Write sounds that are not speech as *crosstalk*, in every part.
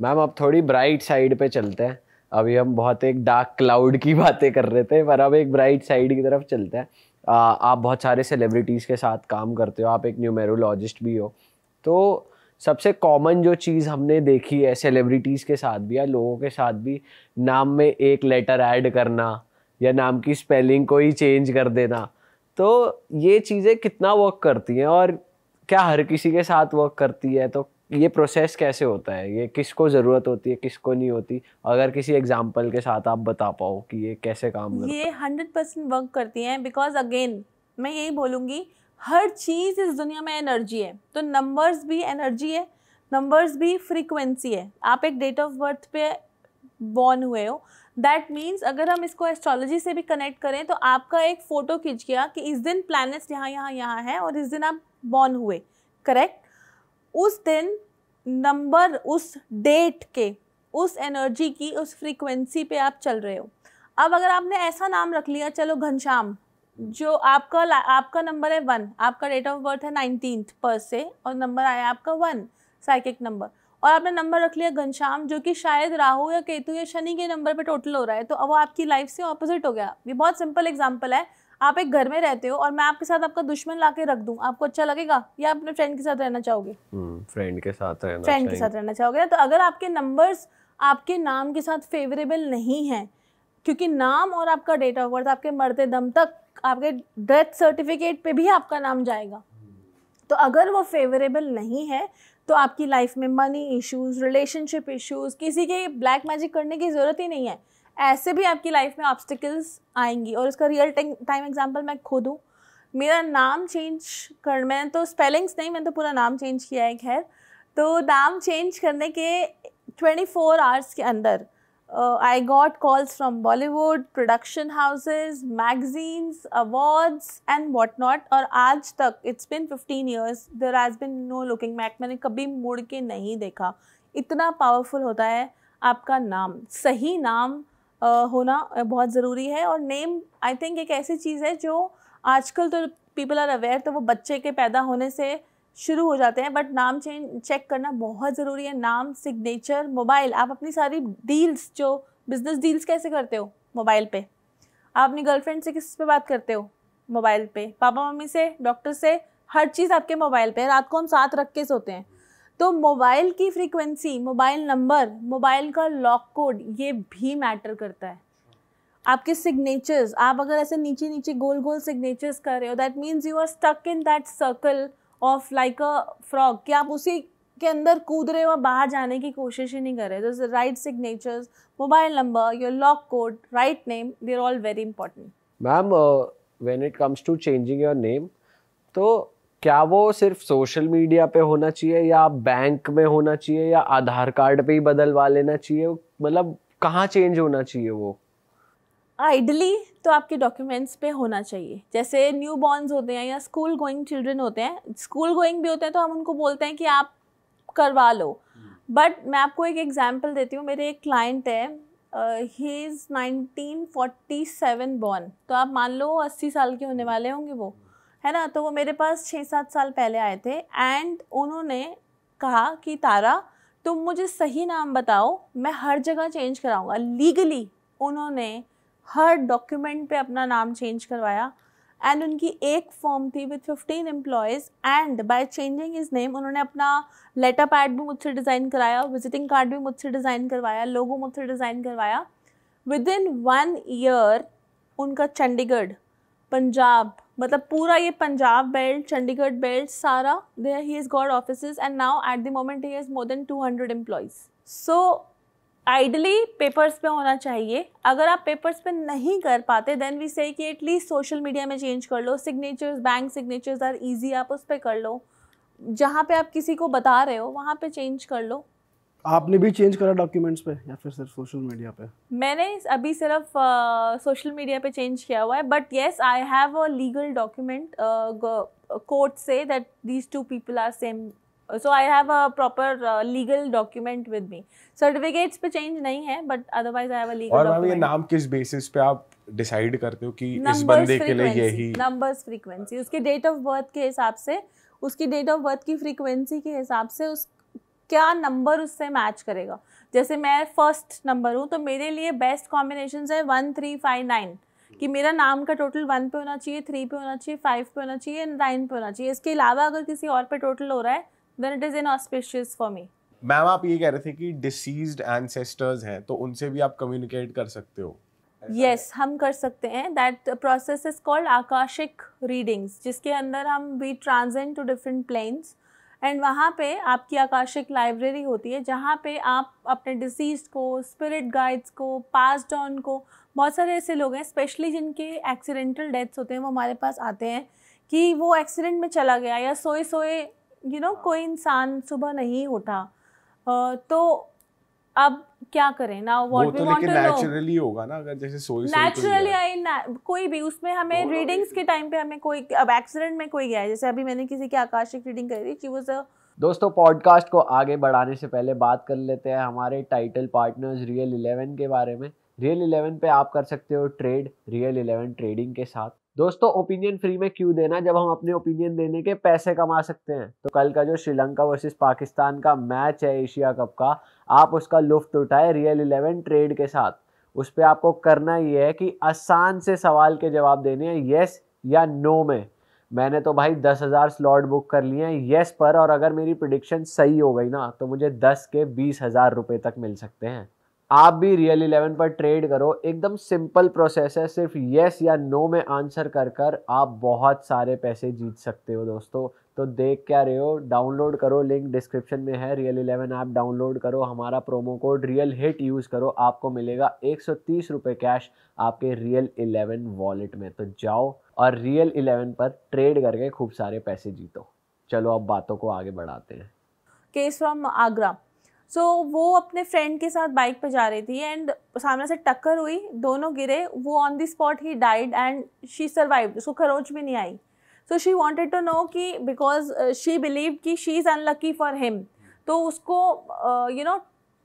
Ma'am अब थोड़ी bright side पे चलते हैं। अभी हम बहुत एक डार्क क्लाउड की बातें कर रहे थे पर अब एक ब्राइट साइड की तरफ़ चलते हैं। आ, आप बहुत सारे सेलिब्रिटीज़ के साथ काम करते हो आप एक न्यूमेरोलॉजिस्ट भी हो। तो सबसे कॉमन जो चीज़ हमने देखी है सेलिब्रिटीज़ के साथ भी या लोगों के साथ भी नाम में एक लेटर ऐड करना या नाम की स्पेलिंग को ही चेंज कर देना तो ये चीज़ें कितना वर्क करती हैं और क्या हर किसी के साथ वर्क करती है? तो ये प्रोसेस कैसे होता है? ये किसको ज़रूरत होती है किसको नहीं होती? अगर किसी एग्ज़ाम्पल के साथ आप बता पाओ कि ये कैसे काम करता ये हंड्रेड परसेंट वर्क करती हैं बिकॉज़ अगेन मैं यही बोलूँगी हर चीज़ इस दुनिया में एनर्जी है। तो नंबर्स भी एनर्जी है नंबर्स भी फ्रीक्वेंसी है। आप एक डेट ऑफ़ बर्थ पे बॉर्न हुए हो दैट मीन्स अगर हम इसको एस्ट्रोलॉजी से भी कनेक्ट करें तो आपका एक फ़ोटो खींच गया कि इस दिन प्लैनेट्स यहाँ यहाँ यहाँ है और इस दिन आप बॉर्न हुए करेक्ट उस दिन नंबर उस डेट के, उस एनर्जी की, उस फ्रीक्वेंसी पे आप चल रहे हो। अब अगर आपने ऐसा नाम रख लिया, चलो घनश्याम, जो आपका आपका नंबर है वन, आपका डेट ऑफ़ बर्थ है नाइनटीन पर से और नंबर आया आपका वन साइकिक नंबर और आपने नंबर रख लिया घनश्याम, जो कि शायद राहु या केतु या शनि के नंबर पे टोटल हो रहा है तो अब वो आपकी लाइफ से ऑपोजिट हो गया। ये बहुत सिंपल एग्ज़ाम्पल है आप एक घर में रहते हो और मैं आपके साथ आपका दुश्मन ला के रख दूँ आपको अच्छा लगेगा? या अपने फ्रेंड के साथ रहना चाहोगे? फ्रेंड हम्म, के साथ रहना फ्रेंड के साथ रहना चाहोगे तो अगर आपके नंबर्स आपके नाम के साथ फेवरेबल नहीं है क्योंकि नाम और आपका डेट ऑफ़ बर्थ आपके मरते दम तक आपके डेथ सर्टिफिकेट पे भी आपका नाम जाएगा। तो अगर वो फेवरेबल नहीं है तो आपकी लाइफ में मनी इश्यूज़ रिलेशनशिप इश्यूज़ किसी के ब्लैक मैजिक करने की ज़रूरत ही नहीं है। ऐसे भी आपकी लाइफ में ऑब्स्टिकल्स आएँगी और इसका रियल टाइम एग्ज़ाम्पल मैं खुद हूँ। मेरा नाम चेंज कर मैं तो स्पेलिंग्स नहीं, मैंने तो पूरा नाम चेंज किया है, खैर। तो नाम चेंज करने के ट्वेंटी फोर आवर्स के अंदर I got calls from Bollywood production houses magazines awards and what not और आज तक it's been fifteen years there has been no looking back मैंने कभी मुड़ के नहीं देखा। इतना पावरफुल होता है आपका नाम, सही नाम होना बहुत ज़रूरी है और नेम आई थिंक एक ऐसी चीज़ है जो आजकल तो पीपल आर अवेयर तो वो बच्चे के पैदा होने से शुरू हो जाते हैं बट नाम चेंज चेक करना बहुत ज़रूरी है। नाम सिग्नेचर मोबाइल आप अपनी सारी डील्स जो बिज़नेस डील्स कैसे करते हो मोबाइल पे? आप अपनी गर्लफ्रेंड से किस पे बात करते हो मोबाइल पे? पापा मम्मी से डॉक्टर से, हर चीज़ आपके मोबाइल पे रात को हम साथ रख के सोते हैं। तो मोबाइल की फ्रीक्वेंसी, मोबाइल नंबर, मोबाइल का लॉक कोड, ये भी मैटर करता है। आपके सिग्नेचर्स आप अगर ऐसे नीचे नीचे गोल गोल सिग्नेचर्स कर रहे हो that means you are stuck in that circle of like a frog कि आप उसी के अंदर कूद रहे हो और बाहर जाने की कोशिश ही नहीं कर रहे। तो right signatures mobile number your lock code right name they are all very important ma'am when it comes to changing your name तो क्या वो सिर्फ़ सोशल मीडिया पे होना चाहिए या बैंक में होना चाहिए या आधार कार्ड पे ही बदलवा लेना चाहिए? मतलब कहाँ चेंज होना चाहिए वो? आइडली तो आपके डॉक्यूमेंट्स पे होना चाहिए। जैसे न्यू बॉर्न्स होते हैं या स्कूल गोइंग चिल्ड्रन होते हैं स्कूल गोइंग भी होते हैं तो हम उनको बोलते हैं कि आप करवा लो। But hmm. मैं आपको एक एग्ज़ाम्पल देती हूँ, मेरे एक क्लाइंट है ही इज़ नाइनटीन बॉर्न तो आप मान लो अस्सी साल के होने वाले होंगे वो। है ना? तो वो मेरे पास छः सात साल पहले आए थे एंड उन्होंने कहा कि, तारा, तुम मुझे सही नाम बताओ, मैं हर जगह चेंज कराऊँगा। लीगली उन्होंने हर डॉक्यूमेंट पे अपना नाम चेंज करवाया एंड उनकी एक फॉर्म थी with fifteen employees and by changing his name उन्होंने अपना लेटर पैड भी मुझसे डिज़ाइन कराया विजिटिंग कार्ड भी मुझसे डिज़ाइन करवाया लोगो मुझसे डिज़ाइन करवाया। विद इन वन ईयर उनका चंडीगढ़, पंजाब मतलब पूरा ये पंजाब बेल्ट चंडीगढ़ बेल्ट सारा there he is got office and now at the moment he has more than two hundred employees so ideally papers पे होना चाहिए। अगर आप पेपर्स पे नहीं कर पाते देन वी से कि एटलीस्ट सोशल मीडिया में चेंज कर लो। Signatures bank signatures are easy आप उस पर कर लो। जहाँ पे आप किसी को बता रहे हो, वहाँ पे चेंज कर लो। आपने भी चेंज करा डॉक्यूमेंट्स पे या फिर सिर्फ़ सोशल मीडिया पे? मैंने अभी सिर्फ़ सोशल uh, मीडिया पे चेंज किया हुआ है but yes I have a legal document court से that these two people are same so I have a proper legal document with me certificates पे चेंज नहीं है but otherwise I have a legal और ma'am ये नाम किस basis पे आप डिसाइड करते हो कि इस बंदे के लिए यही? नंबर्स फ्रीक्वेंसी उसके डेट ऑफ़ बर्थ के हिसाब से उसकी डेट ऑफ़ बर्थ की फ्रीक्वेंसी के हिसाब से उस क्या नंबर उससे मैच करेगा? जैसे मैं फ़र्स्ट नंबर हूँ तो मेरे लिए बेस्ट कॉम्बिनेशन है वन थ्री फाइव नाइन कि मेरा नाम का टोटल वन पे होना चाहिए थ्री पे होना चाहिए फाइव पे होना चाहिए एंड नाइन पे होना चाहिए। इसके अलावा अगर किसी और पे टोटल हो रहा है then it is inauspicious for me ma'am आप ये कह रहे थे कि डिसीज्ड एंसेस्टर्स हैं तो उनसे भी आप कम्युनिकेट कर सकते हो। यस yes, हम कर सकते हैं। That process is called Akashic readings जिसके अंदर हम we transient to different planes and वहाँ पे आपकी आकाशिक लाइब्रेरी होती है, जहाँ पे आप अपने डिसीज को स्पिरिट गाइड्स को पास ऑन को, बहुत सारे ऐसे लोग हैं स्पेशली जिनके एक्सीडेंटल डेथ्स होते हैं, वो हमारे पास आते हैं, कि वो एक्सीडेंट में चला गया या सोए सोए यू नो कोई इंसान सुबह नहीं उठा। तो अब क्या करें? ना what we want to know naturally होगा ना अगर जैसे सोई सोई नेचुरली आई कोई भी उसमें हमें रीडिंग्स के टाइम पे हमें कोई अब एक्सीडेंट में कोई गया है। जैसे अभी मैंने किसी की आकाशिक रीडिंग करी थी वाज अ दोस्तों पॉडकास्ट को आगे बढ़ाने से पहले बात कर लेते हैं हमारे टाइटल पार्टनर्स रियल इलेवन के बारे में। रियल इलेवन पे आप कर सकते हो ट्रेड रियल इलेवन ट्रेडिंग के साथ। दोस्तों ओपिनियन फ्री में क्यों देना जब हम अपने ओपिनियन देने के पैसे कमा सकते हैं? तो कल का जो श्रीलंका वर्सेस पाकिस्तान का मैच है एशिया कप का आप उसका लुफ्त उठाए रियल इलेवन ट्रेड के साथ। उस पर आपको करना ये है कि आसान से सवाल के जवाब देने हैं येस या नो में। मैंने तो भाई दस हज़ार स्लॉट बुक कर लिए हैं येस पर, और अगर मेरी प्रिडिक्शन सही हो गई ना तो मुझे दस के बीस हज़ार रुपये तक मिल सकते हैं। आप भी रियल इलेवन पर ट्रेड करो। एकदम सिंपल प्रोसेस है, सिर्फ़ येस या नो में आंसर कर कर आप बहुत सारे पैसे जीत सकते हो दोस्तों। तो देख क्या रहे हो? डाउनलोड करो लिंक डिस्क्रिप्शन में है रियल इलेवन ऐप डाउनलोड करो हमारा promo code real hit use करो आपको मिलेगा एक सौ कैश आपके रियल इलेवन वॉलेट में। तो जाओ और रियल इलेवन पर ट्रेड करके खूब सारे पैसे जीतो। चलो अब बातों को आगे बढ़ाते हैं। Case from Agra so so, वो अपने फ्रेंड के साथ बाइक पे जा रही थी एंड सामने से टक्कर हुई दोनों गिरे वो ऑन दी स्पॉट ही डाइड एंड शी सर्वाइव उसको खरोच भी नहीं आई। So she wanted to know कि बिकॉज़ शी बिलीव कि she is unlucky for him तो उसको यू नो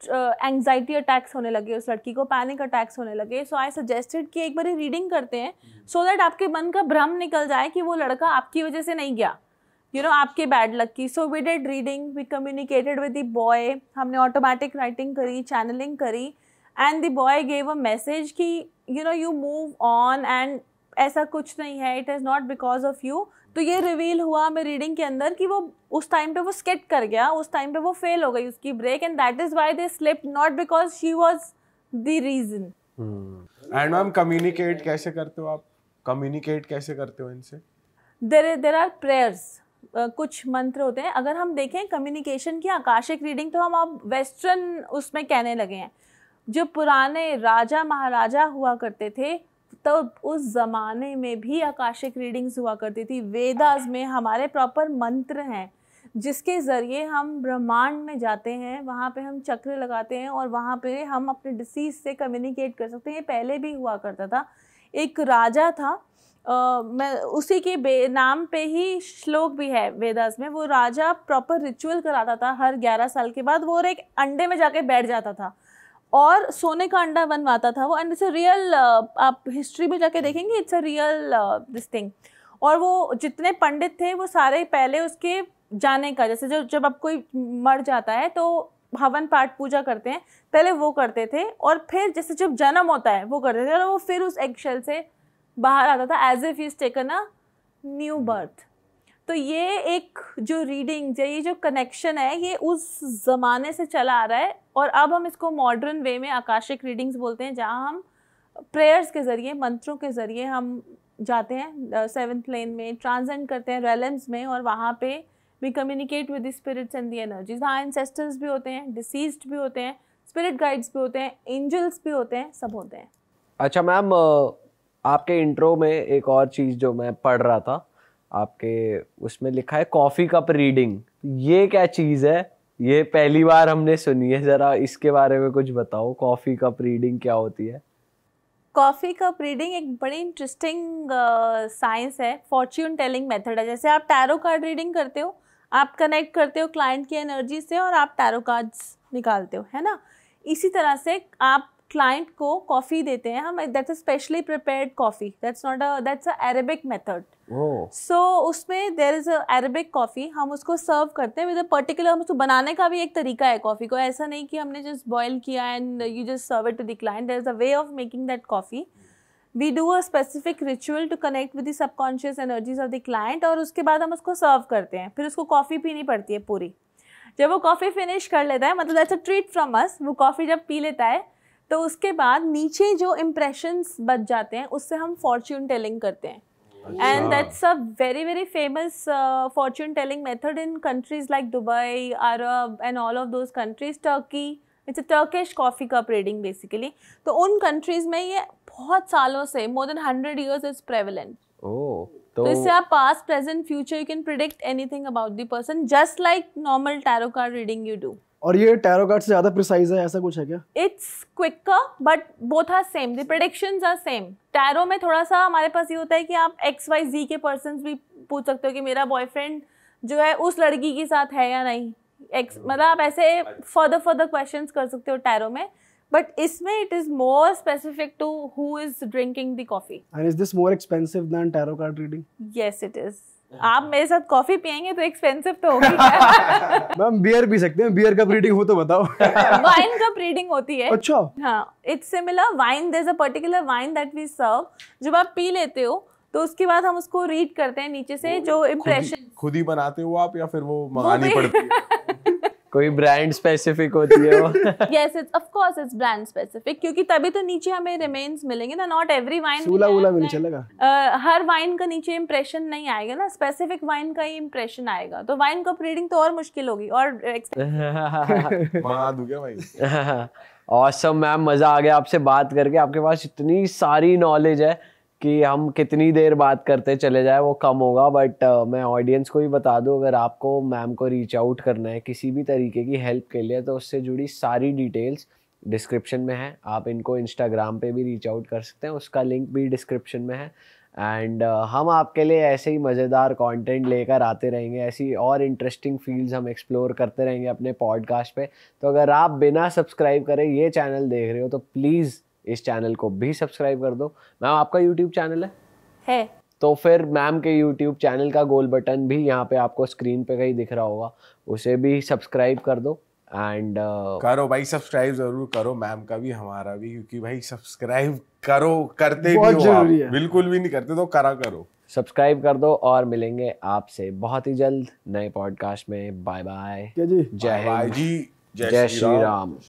एंगजाइटी अटैक्स होने लगे उस लड़की को पैनिक अटैक्स होने लगे. सो आई सजेस्टेड कि एक बार रीडिंग करते हैं सो so दैट आपके मन का भ्रम निकल जाए कि वो लड़का आपकी वजह से नहीं गया. यू नो आपके बैड लक की. So we did reading we communicated with the boy हमने ऑटोमेटिक राइटिंग करी चैनलिंग करी. And the boy gave a message कि you know you move on and ऐसा कुछ नहीं है it is not because of you तो ये रिवील हुआ मैं रीडिंग के अंदर कि वो उस टाइम पे वो स्केट कर गया उस टाइम पे वो फेल हो गई उसकी brake and that is why they slip not because she was the reason and ma'am communicate कैसे करते हो आप? कम्युनिकेट कैसे करते हो इनसे? देर देर आर प्रेयर्स कुछ मंत्र होते हैं। अगर हम देखें कम्युनिकेशन की आकाशिक रीडिंग तो हम आप वेस्टर्न उसमें कहने लगे हैं। जो पुराने राजा महाराजा हुआ करते थे तो उस ज़माने में भी आकाशिक रीडिंग्स हुआ करती थी। वेदास में हमारे प्रॉपर मंत्र हैं जिसके ज़रिए हम ब्रह्मांड में जाते हैं वहाँ पे हम चक्र लगाते हैं और वहाँ पे हम अपने डिसीज़ से कम्युनिकेट कर सकते हैं। पहले भी हुआ करता था। एक राजा था आ, मैं उसी के नाम पे ही श्लोक भी है वेदास में। वो राजा प्रॉपर रिचुअल कराता था। हर ग्यारह साल के बाद वो और एक अंडे में जाके बैठ जाता था। और सोने का अंडा बनवाता था वो। एंड इट्स अ रियल आप हिस्ट्री में जाके देखेंगे it's a real this thing और वो जितने पंडित थे, वो सारे पहले उसके जाने का, जैसे जो, जब अब कोई मर जाता है तो हवन पाठ पूजा करते हैं, पहले वो करते थे। और फिर जैसे जब जन्म होता है, वो करते थे, और वो फिर उस एगशेल से बाहर आता था as if is taken a new birth तो ये एक जो रीडिंग ये जो कनेक्शन है, ये उस ज़माने से चला आ रहा है और अब हम इसको मॉडर्न वे में आकाशिक रीडिंग्स बोलते हैं, जहाँ हम प्रेयर्स के ज़रिए, मंत्रों के ज़रिए हम जाते हैं सेवन प्लेन में ट्रांसेंड करते हैं रेलम्स में और वहाँ पे we communicate with the spirits and the energies वहाँ एंसेस्टर्स भी होते हैं डिसीज्ड भी होते हैं स्पिरिट गाइड्स भी होते हैं एंजल्स भी होते हैं, सब होते हैं। अच्छा मैम आपके इंट्रो में एक और चीज़ जो मैं पढ़ रहा था आपके उसमें लिखा है कॉफ़ी कप रीडिंग ये क्या चीज़ है? ये पहली बार हमने सुनी है, ज़रा इसके बारे में कुछ बताओ कॉफ़ी कप रीडिंग क्या होती है? कॉफ़ी कप रीडिंग एक बड़ी इंटरेस्टिंग साइंस है फॉर्च्यून टेलिंग मेथड है। जैसे आप टैरो कार्ड रीडिंग करते हो, आप कनेक्ट करते हो क्लाइंट की एनर्जी से और आप टैरो कार्ड्स निकालते हो, है ना? इसी तरह से आप क्लाइंट को कॉफ़ी देते हैं हम that's a specially prepared coffee that's not a that's a Arabic method so उसमें देर इज़ अरेबिक कॉफ़ी हम उसको सर्व करते हैं विद अ पर्टिकुलर हम उसको बनाने का भी एक तरीका है कॉफ़ी को। ऐसा नहीं कि हमने जस्ट बॉयल किया and you just serve it to the client there is a way of making that coffee we do a specific ritual to connect with the subconscious energies of the client और उसके बाद हम उसको सर्व करते हैं फिर उसको कॉफ़ी पीनी पड़ती है पूरी। जब वो कॉफ़ी फिनिश कर लेता है मतलब that's a treat from us वो कॉफ़ी जब पी लेता है तो उसके बाद नीचे जो इम्प्रेशंस बच जाते हैं उससे हम फॉर्च्यून टेलिंग करते हैं। And that's a very very famous fortune telling method in countries like Dubai Arab and all of those countries Turkey it's a Turkish coffee cup reading basically तो उन कंट्रीज़ में ये बहुत सालों से more than hundred years is prevalent तो इससे आप past present future you can predict anything about the person just like normal tarot card reading you do और ये टैरो कार्ड से ज़्यादा प्रिसाइज है ऐसा कुछ है क्या? It's quicker but both are same the predictions are same tarot में थोड़ा सा हमारे पास ये होता है कि आप एक्स वाई जी के पर्सन भी पूछ सकते हो कि मेरा बॉयफ्रेंड जो है उस लड़की के साथ है या नहीं? एक्स मतलब आप ऐसे फर्दर फर्दर क्वेश्चंस कर सकते हो टैरो में बट इसमें it is more specific to who is drinking the coffee and is this more expensive than tarot card reading yes it is आप मेरे साथ कॉफ़ी पियेंगे तो एक्सपेंसिव तो होगी। *laughs* मैम बियर पी सकते हैं। बियर कप रीडिंग हो तो बताओ। वाइन कप रीडिंग होती है। अच्छा। हाँ it's similar wine there is a particular wine that we serve जब आप पी लेते हो तो उसके बाद हम उसको रीड करते हैं नीचे से जो इम्प्रेशन खुद ही बनाते हो आप या फिर वो मंगानी पड़ती है? *laughs* कोई ब्रांड स्पेसिफिक होती है वो? Yes it's of course it's brand specific क्योंकि तभी तो नीचे हमें रिमेन्स मिलेंगे ना नॉट एवरी वाइन सूला वूला भी नहीं चलेगा। हर वाइन का नीचे इम्प्रेशन नहीं आएगा ना स्पेसिफिक वाइन का ही इम्प्रेशन आएगा। तो वाइन कप रीडिंग तो और मुश्किल होगी और expensive मंगा दूँ क्या भाई। ऑसम मैम मज़ा आ गया आपसे बात करके। आपके पास इतनी सारी नॉलेज है। कि हम कितनी देर बात करते चले जाए वो कम होगा बट uh, मैं ऑडियंस को भी बता दूँ अगर आपको मैम को रीच आउट करना है किसी भी तरीके की हेल्प के लिए तो उससे जुड़ी सारी डिटेल्स डिस्क्रिप्शन में है। आप इनको इंस्टाग्राम पे भी रीच आउट कर सकते हैं उसका लिंक भी डिस्क्रिप्शन में है। एंड uh, हम आपके लिए ऐसे ही मज़ेदार कंटेंट लेकर आते रहेंगे ऐसी और इंटरेस्टिंग फील्ड्स हम एक्सप्लोर करते रहेंगे अपने पॉडकास्ट पे। तो अगर आप बिना सब्सक्राइब करें ये चैनल देख रहे हो तो प्लीज़ इस चैनल को भी सब्सक्राइब कर दो। मैम आपका यूट्यूब चैनल है? है। तो फिर मैम के यूट्यूब चैनल का गोल बटन भी यहाँ पे आपको स्क्रीन पे कहीं दिख रहा होगा उसे भी सब्सक्राइब कर दो एंड uh, करो भाई सब्सक्राइब ज़रूर करो मैम का भी हमारा भी क्योंकि भाई सब्सक्राइब करो करते बहुत भी हो आप। बिल्कुल भी नहीं करते तो करा करो। सब्सक्राइब कर दो और मिलेंगे आपसे बहुत ही जल्द नए पॉडकास्ट में। Bye bye. जय हिंद। जी। जय श्री राम।